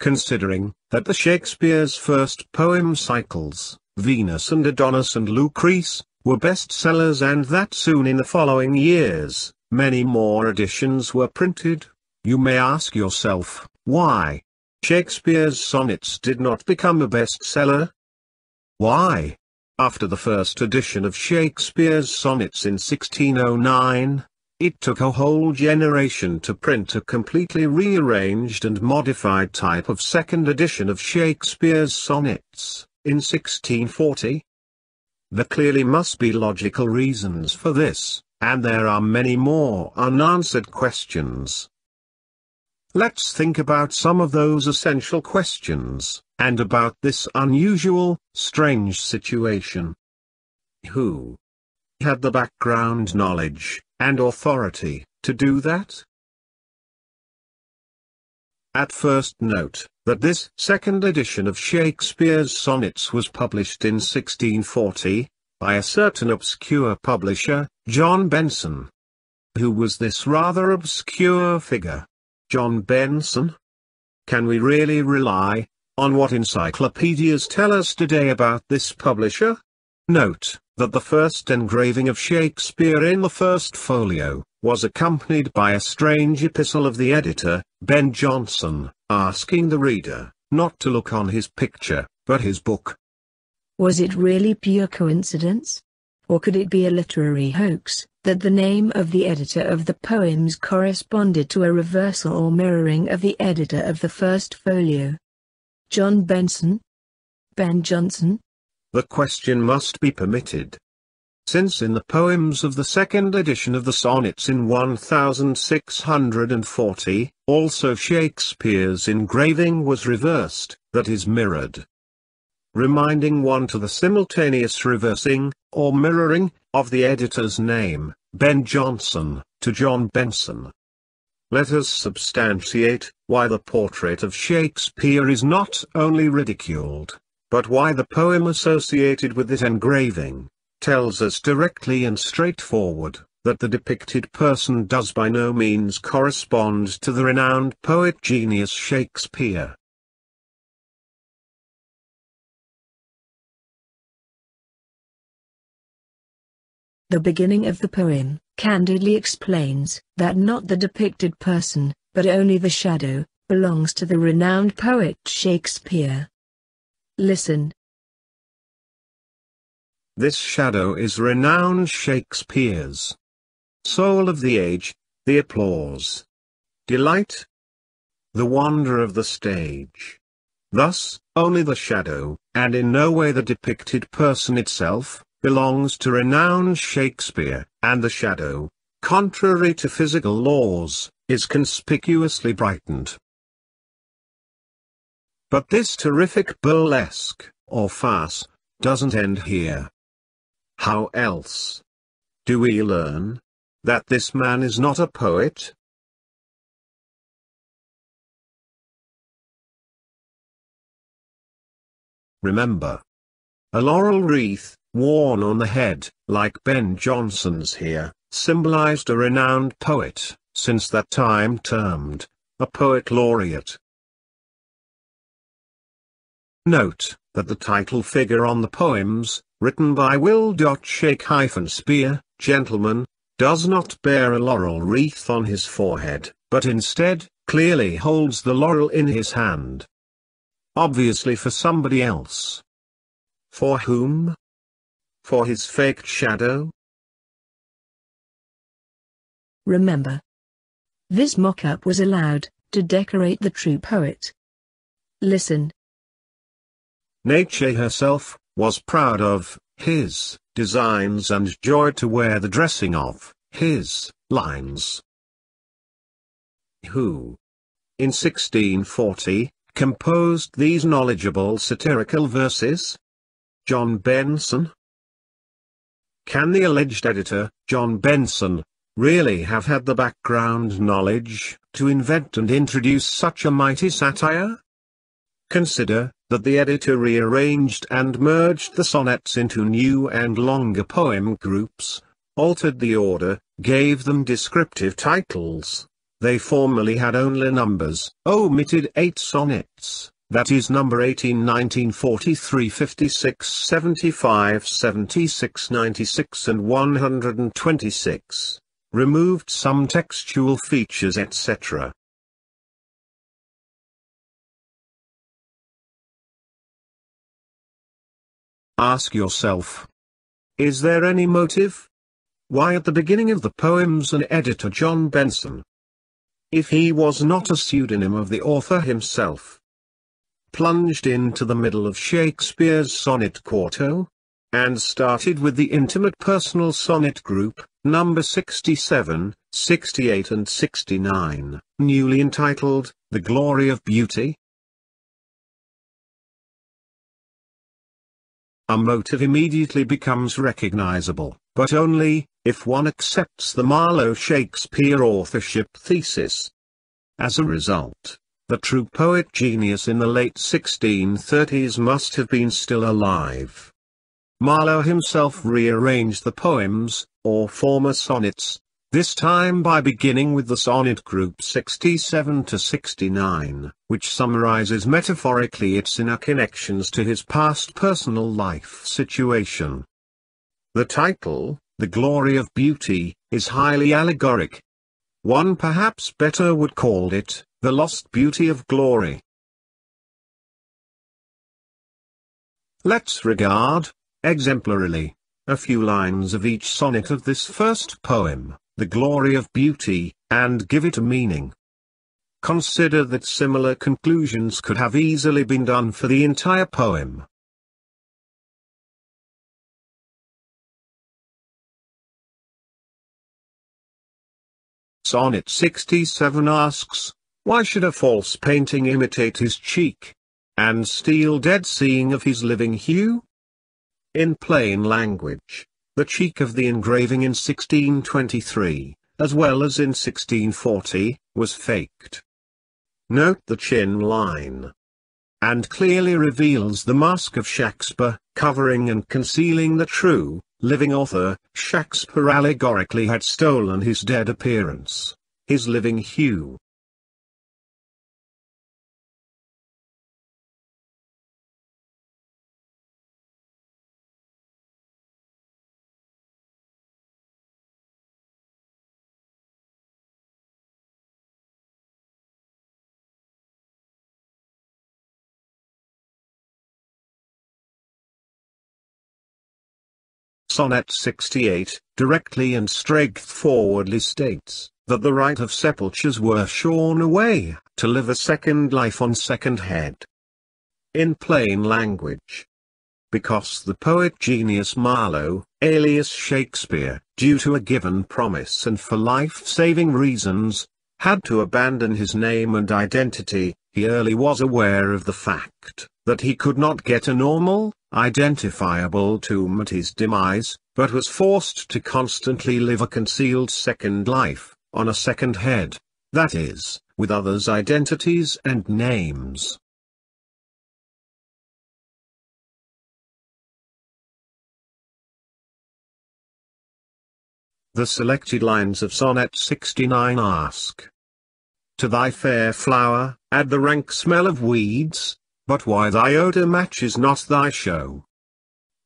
considering that the Shakespeare's first poem cycles, Venus and Adonis and Lucrece, were bestsellers and that soon in the following years, many more editions were printed, you may ask yourself, why? Shakespeare's sonnets did not become a bestseller? Why? After the first edition of Shakespeare's sonnets in 1609, it took a whole generation to print a completely rearranged and modified type of second edition of Shakespeare's sonnets, in 1640. There clearly must be logical reasons for this, and there are many more unanswered questions. Let's think about some of those essential questions, and about this unusual, strange situation. Who had the background knowledge, and authority, to do that? At first note, that this second edition of Shakespeare's sonnets was published in 1640, by a certain obscure publisher, John Benson. Who was this rather obscure figure? John Benson? Can we really rely, on what encyclopedias tell us today about this publisher? Note, that the first engraving of Shakespeare in the first folio, was accompanied by a strange epistle of the editor, Ben Jonson, asking the reader, not to look on his picture, but his book. Was it really pure coincidence? Or could it be a literary hoax, that the name of the editor of the poems corresponded to a reversal or mirroring of the editor of the first folio? John Benson? Ben Jonson? The question must be permitted. Since in the poems of the second edition of the sonnets in 1640, also Shakespeare's engraving was reversed, that is mirrored. Reminding one to the simultaneous reversing, or mirroring, of the editor's name, Ben Jonson, to John Benson. Let us substantiate, why the portrait of Shakespeare is not only ridiculed, but why the poem associated with this engraving, tells us directly and straightforward, that the depicted person does by no means correspond to the renowned poet genius Shakespeare. The beginning of the poem candidly explains that not the depicted person, but only the shadow, belongs to the renowned poet Shakespeare. Listen. This shadow is renowned Shakespeare's. Soul of the age, the applause. Delight. The wonder of the stage. Thus, only the shadow, and in no way the depicted person itself, belongs to renowned Shakespeare, and the shadow, contrary to physical laws, is conspicuously brightened. But this terrific burlesque, or farce, doesn't end here. How else? Do we learn that this man is not a poet? Remember. A laurel wreath, worn on the head, like Ben Jonson's here, symbolized a renowned poet, since that time termed, a poet laureate. Note, that the title figure on the poems, written by Will. Shake-Speare, gentleman, does not bear a laurel wreath on his forehead, but instead, clearly holds the laurel in his hand. Obviously for somebody else. For whom? For his faked shadow? Remember. This mock-up was allowed, to decorate the true poet. Listen, Nature herself, was proud of, his, designs and joyed to wear the dressing of, his, lines. Who? In 1640, composed these knowledgeable satirical verses? John Benson? Can the alleged editor, John Benson, really have had the background knowledge, to invent and introduce such a mighty satire? Consider, that the editor rearranged and merged the sonnets into new and longer poem groups, altered the order, gave them descriptive titles, they formerly had only numbers, omitted 8 sonnets, that is number 18 19 43 56 75 76 96 and 126, removed some textual features etc. Ask yourself. Is there any motive? Why at the beginning of the poems an editor John Benson? If he was not a pseudonym of the author himself. Plunged into the middle of Shakespeare's sonnet quarto? And started with the intimate personal sonnet group, number 67, 68 and 69, newly entitled, The Glory of Beauty? A motive immediately becomes recognizable, but only, if one accepts the Marlowe-Shakespeare authorship thesis. As a result, the true poet genius in the late 1630s must have been still alive. Marlowe himself rearranged the poems, or former sonnets, this time by beginning with the sonnet group 67 to 69, which summarizes metaphorically its inner connections to his past personal life situation. The title, The Glory of Beauty, is highly allegoric. One perhaps better would call it, The Lost Beauty of Glory. Let's regard, exemplarily, a few lines of each sonnet of this first poem the glory of beauty, and give it a meaning. Consider that similar conclusions could have easily been done for the entire poem. Sonnet 67 asks, Why should a false painting imitate his cheek? And steal dead seeing of his living hue? In plain language, the cheek of the engraving in 1623, as well as in 1640, was faked. Note the chin line. And clearly reveals the mask of Shakespeare, covering and concealing the true, living author, Shakespeare allegorically had stolen his dead appearance, his living hue. Sonnet 68, directly and straightforwardly states, that the right of sepultures were shorn away, to live a second life on second head. In plain language. Because the poet genius Marlowe, alias Shakespeare, due to a given promise and for life-saving reasons, had to abandon his name and identity, he early was aware of the fact that he could not get a normal, identifiable tomb at his demise, but was forced to constantly live a concealed second life, on a second head, that is, with others' identities and names. The selected lines of Sonnet 69 ask. To thy fair flower, add the rank smell of weeds, but why thy odor matches not thy show?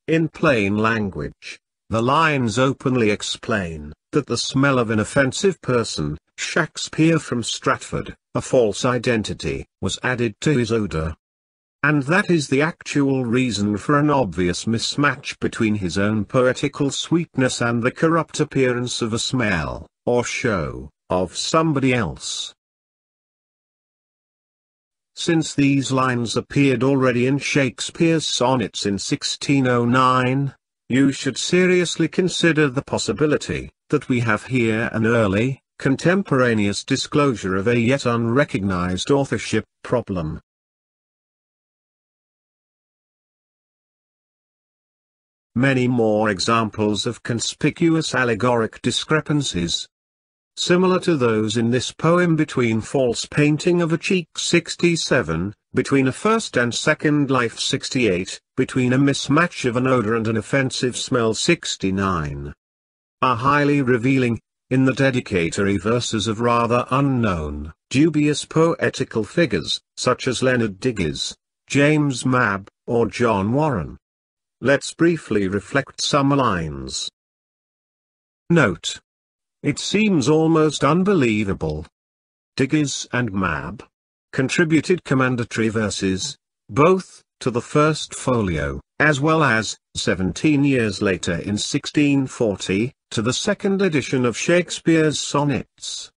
In plain language, the lines openly explain that the smell of an offensive person, Shakespeare from Stratford, a false identity, was added to his odor. And that is the actual reason for an obvious mismatch between his own poetical sweetness and the corrupt appearance of a smell, or show, of somebody else. Since these lines appeared already in Shakespeare's sonnets in 1609, you should seriously consider the possibility that we have here an early, contemporaneous disclosure of a yet unrecognized authorship problem. Many more examples of conspicuous allegoric discrepancies, similar to those in this poem between false painting of a cheek 67, between a first and second life 68, between a mismatch of an odor and an offensive smell 69. Are highly revealing, in the dedicatory verses of rather unknown, dubious poetical figures, such as Leonard Digges, James Mabbe, or John Warren. Let's briefly reflect some lines. Note. It seems almost unbelievable. Digges and Mabbe contributed commendatory verses, both, to the first folio, as well as, 17 years later in 1640, to the second edition of Shakespeare's sonnets.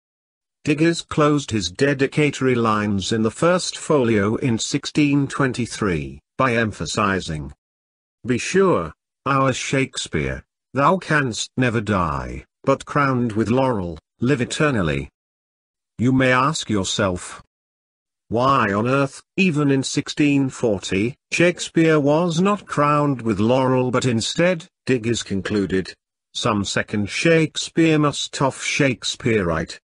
Digges closed his dedicatory lines in the first folio in 1623, by emphasizing, Be sure, our Shakespeare, thou canst never die, but crowned with laurel, live eternally. You may ask yourself, why on earth, even in 1640, Shakespeare was not crowned with laurel but instead, Digges concluded, some second Shakespeare must off Shakespeareite.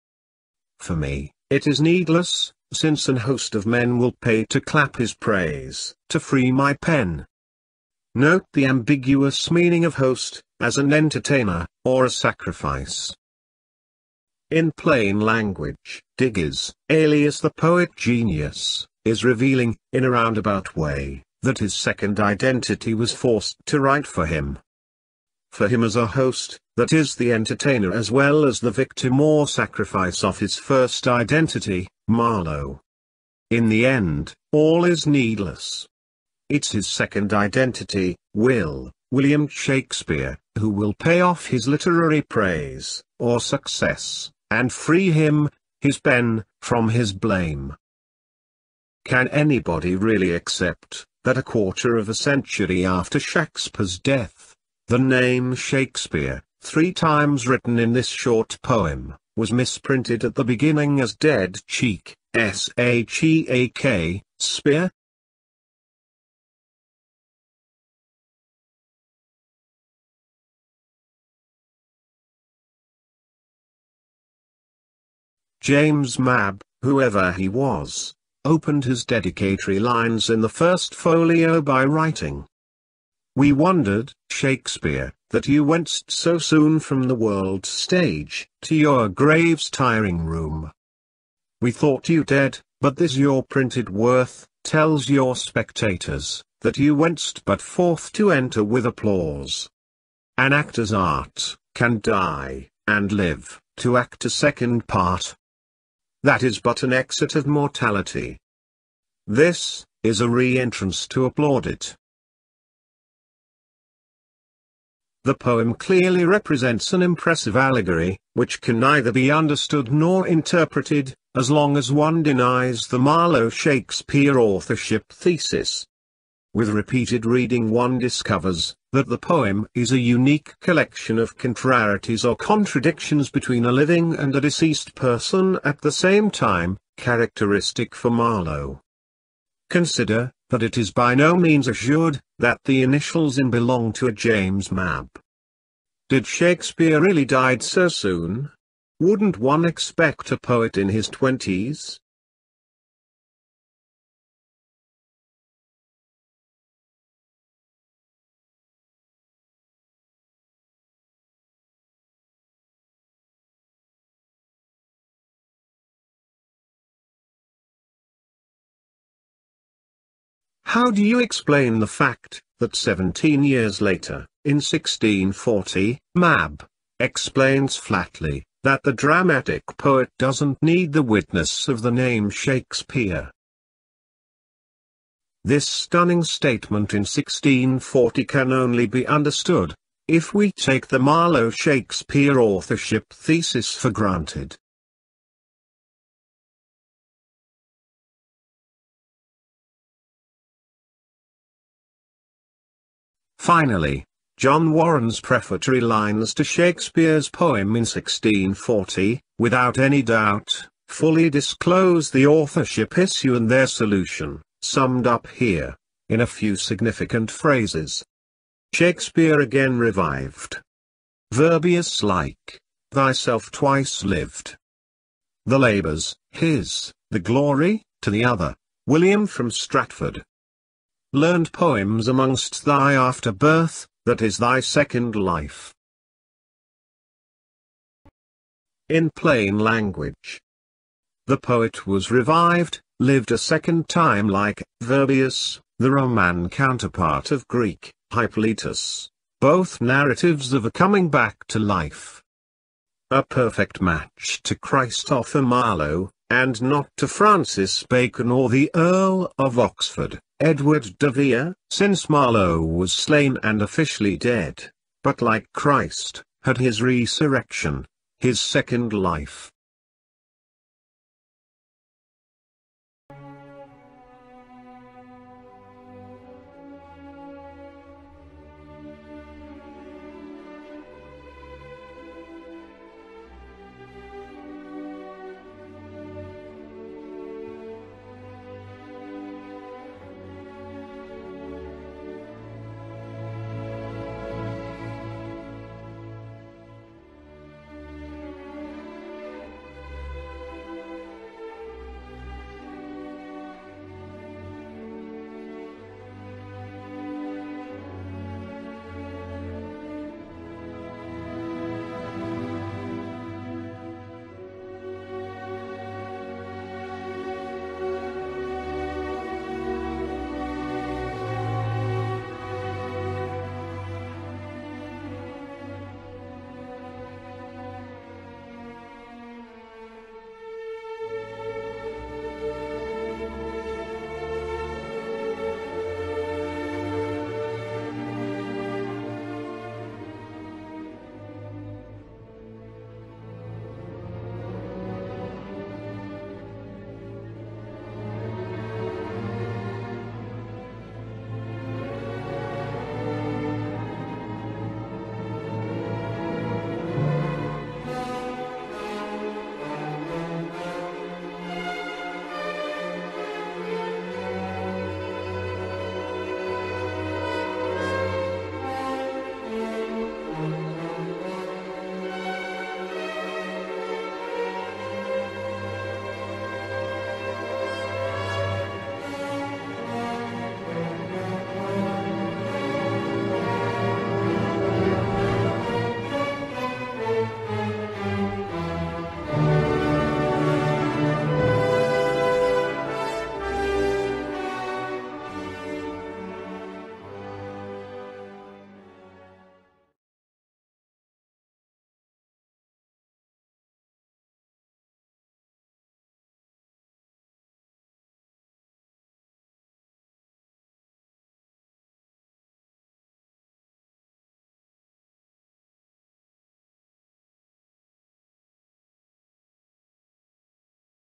For me, it is needless, since an host of men will pay to clap his praise, to free my pen. Note the ambiguous meaning of host, as an entertainer, or a sacrifice. In plain language, Digges, alias the poet genius, is revealing, in a roundabout way, that his second identity was forced to write for him. For him as a host, that is the entertainer as well as the victim or sacrifice of his first identity, Marlowe. In the end, all is needless. It's his second identity, Will, William Shakespeare, who will pay off his literary praise, or success, and free him, his pen, from his blame. Can anybody really accept, that a quarter of a century after Shakespeare's death, the name Shakespeare, three times written in this short poem, was misprinted at the beginning as Dead Cheek, S-H-E-A-K, Spear? James Mabbe, whoever he was, opened his dedicatory lines in the first folio by writing. We wondered, Shakespeare, that you went so soon from the world's stage, to your grave's tiring room. We thought you dead, but this your printed worth, tells your spectators, that you went'st but forth to enter with applause. An actor's art, can die, and live, to act a second part. That is but an exit of mortality. This, is a re-entrance to applaud it. The poem clearly represents an impressive allegory, which can neither be understood nor interpreted, as long as one denies the Marlowe Shakespeare authorship thesis. With repeated reading one discovers, that the poem is a unique collection of contrarieties or contradictions between a living and a deceased person at the same time, characteristic for Marlowe. Consider, that it is by no means assured, that the initials in belong to a James Mabbe. Did Shakespeare really died so soon? Wouldn't one expect a poet in his twenties? How do you explain the fact, that 17 years later, in 1640, Mabbe explains flatly, that the dramatic poet doesn't need the witness of the name Shakespeare? This stunning statement in 1640 can only be understood, if we take the Marlowe Shakespeare authorship thesis for granted. Finally, John Warren's prefatory lines to Shakespeare's poem in 1640, without any doubt, fully disclose the authorship issue and their solution, summed up here, in a few significant phrases. Shakespeare again revived. Virbius like, thyself twice lived. The labours, his, the glory, to the other, William from Stratford learned poems amongst thy afterbirth, that is thy second life. in plain language. The poet was revived, lived a second time like Virbius, the Roman counterpart of Greek, Hippolytus, both narratives of a coming back to life. A perfect match to Christopher Marlowe, and not to Francis Bacon or the Earl of Oxford, Edward de Vere, since Marlowe was slain and officially dead, but like Christ, had his resurrection, his second life.